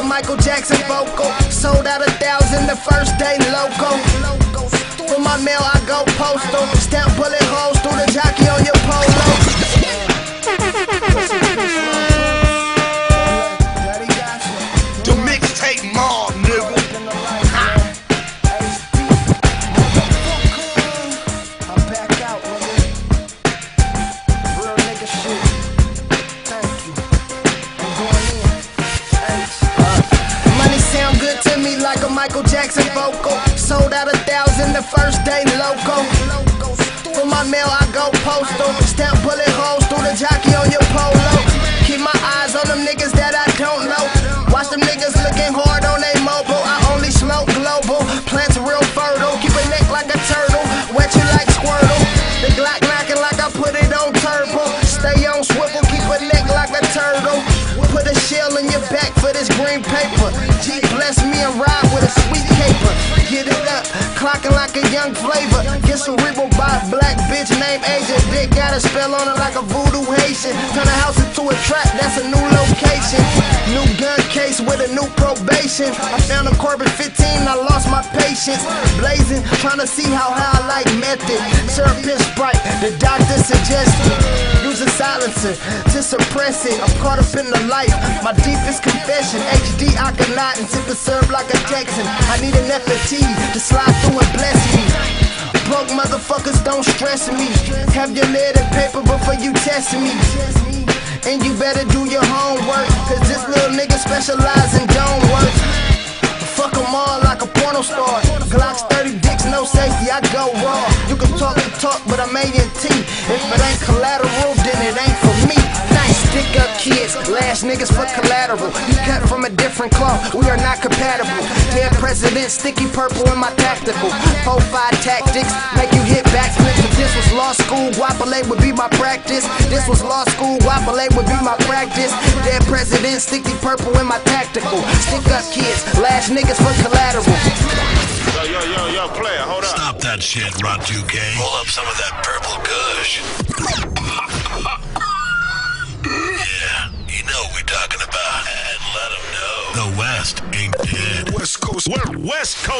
a Michael Jackson vocal. Sold out a thousand the first day loco. For my mail, I go postal. Stamp bullet holes through the jockey like a Michael Jackson vocal. Sold out a thousand the first day loco. In your back for this green paper. G bless me and ride with a sweet caper. Get it up, clocking like a young flavor. Get some cerebral by a black bitch named Asia. Dick got a spell on it like a voodoo Haitian. Turn a house into a trap, that's a new location. New gun case with a new probation. I found a Carbon 15, I lost my patience. Blazing, trying to see how high I like method. Syrup and Sprite, the doctor suggested. A silencer to suppress it. I'm caught up in the life, my deepest confession. HD I cannot and sip and serve like a Texan. I need an FFT to slide through and bless me. Broke motherfuckers don't stress me. Have your lead and paper before you test me. And you better do your homework, cause this little nigga specialize in dome work. Fuck 'em all like a porno star. Glocks 30 dicks, no safety, I go raw. You can talk the talk, but I'm A&T. If it ain't collateral, niggas for collateral. You cut from a different cloth, we are not compatible. Dead president, sticky purple in my tactical. 4-5 tactics, make you hit backflips. If this was law school, Guapale would be my practice. This was law school, Guapale would be my practice. Dead president, sticky purple in my tactical. Stick up kids, last niggas for collateral. Yo, yo, yo, yo, player, hold up. Stop that shit, Rod 2K. Pull up some of that purple kush. The West ain't dead. West Coast, we're West Coast.